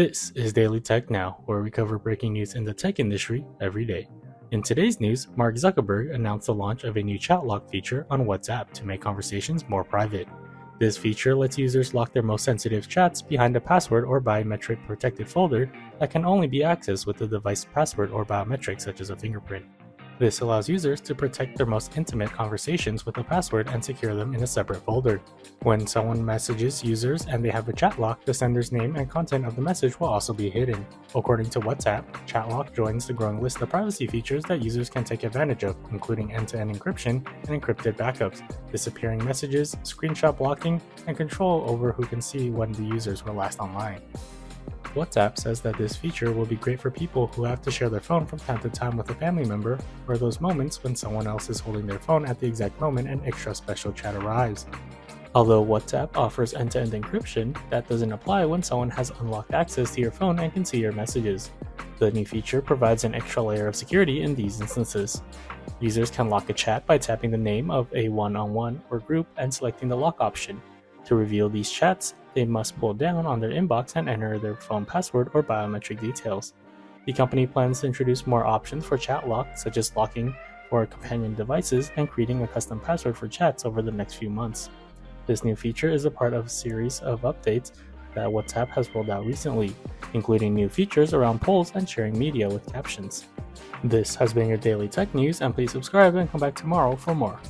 This is Daily Tech Now, where we cover breaking news in the tech industry every day. In today's news, Mark Zuckerberg announced the launch of a new chat lock feature on WhatsApp to make conversations more private. This feature lets users lock their most sensitive chats behind a password or biometric protected folder that can only be accessed with the device password or biometric such as a fingerprint. This allows users to protect their most intimate conversations with a password and secure them in a separate folder. When someone messages users and they have a chat lock, the sender's name and content of the message will also be hidden. According to WhatsApp, Chatlock joins the growing list of privacy features that users can take advantage of, including end-to-end encryption and encrypted backups, disappearing messages, screenshot blocking, and control over who can see when the users were last online. WhatsApp says that this feature will be great for people who have to share their phone from time to time with a family member, or those moments when someone else is holding their phone at the exact moment an extra special chat arrives. Although WhatsApp offers end to end encryption, that doesn't apply when someone has unlocked access to your phone and can see your messages. The new feature provides an extra layer of security in these instances. Users can lock a chat by tapping the name of a one on one or group and selecting the lock option. To reveal these chats, they must pull down on their inbox and enter their phone password or biometric details. The company plans to introduce more options for chat lock, such as locking for companion devices and creating a custom password for chats over the next few months. This new feature is a part of a series of updates that WhatsApp has rolled out recently, including new features around polls and sharing media with captions. This has been your daily tech news, and please subscribe and come back tomorrow for more.